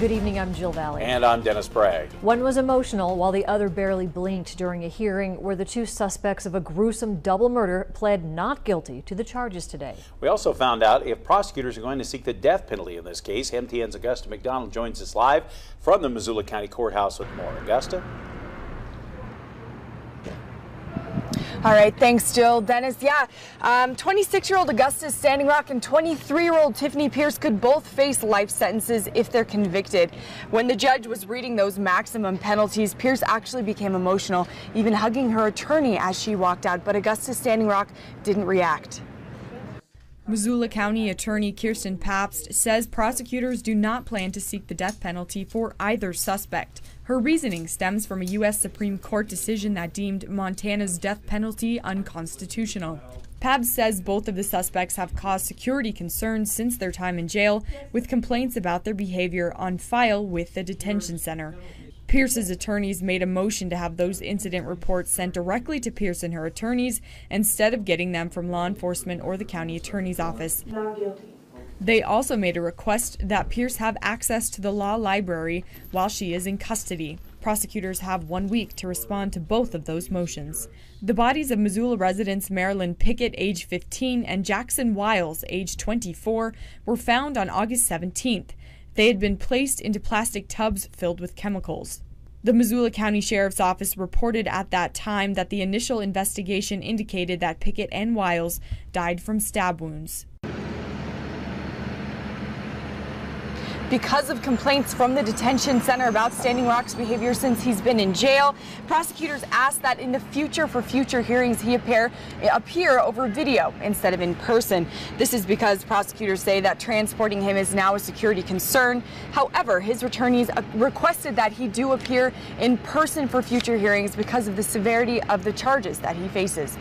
Good evening, I'm Jill Valley. And I'm Dennis Bragg. One was emotional while the other barely blinked during a hearing where the two suspects of a gruesome double murder pled not guilty to the charges today. We also found out if prosecutors are going to seek the death penalty in this case. MTN's Augusta McDonald joins us live from the Missoula County Courthouse with more. Augusta? All right, thanks, Jill. Dennis, yeah, 26-year-old um, Augustus Standing Rock and 23-year-old Tiffany Pierce could both face life sentences if they're convicted. When the judge was reading those maximum penalties, Pierce actually became emotional, even hugging her attorney as she walked out, but Augustus Standing Rock didn't react. Missoula County Attorney Kirsten Pabst says prosecutors do not plan to seek the death penalty for either suspect. Her reasoning stems from a U.S. Supreme Court decision that deemed Montana's death penalty unconstitutional. Pabst says both of the suspects have caused security concerns since their time in jail, with complaints about their behavior on file with the detention center. Pierce's attorneys made a motion to have those incident reports sent directly to Pierce and her attorneys instead of getting them from law enforcement or the county attorney's office. They also made a request that Pierce have access to the law library while she is in custody. Prosecutors have one week to respond to both of those motions. The bodies of Missoula residents Marilyn Pickett, age 15, and Jackson Wiles, age 24, were found on August 17th. They had been placed into plastic tubs filled with chemicals. The Missoula County Sheriff's Office reported at that time that the initial investigation indicated that Pickett and Wiles died from stab wounds. Because of complaints from the detention center about Standing Rock's behavior since he's been in jail. Prosecutors asked that in the future for future hearings he appear appear over video instead of in person. This is because prosecutors say that transporting him is now a security concern. However, his attorneys uh, requested that he do appear in person for future hearings because of the severity of the charges that he faces.